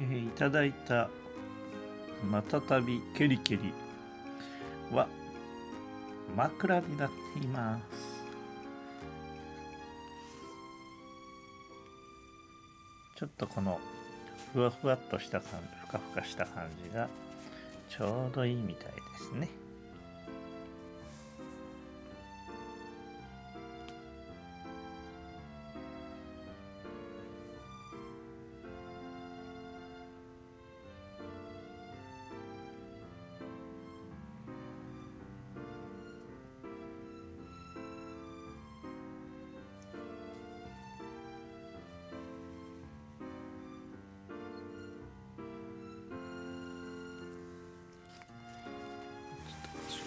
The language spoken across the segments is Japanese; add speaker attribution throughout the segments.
Speaker 1: えー、いただいた「またたびケリケリ」は枕になっています。ちょっとこのふわふわっとした感じふかふかした感じがちょうどいいみたいですね。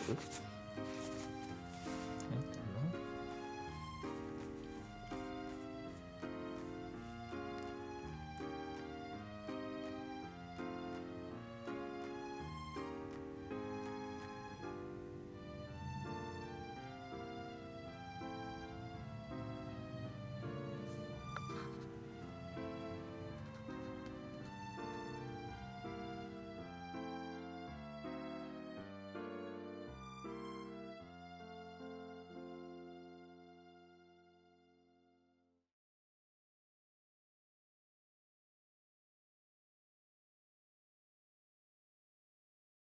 Speaker 1: 응?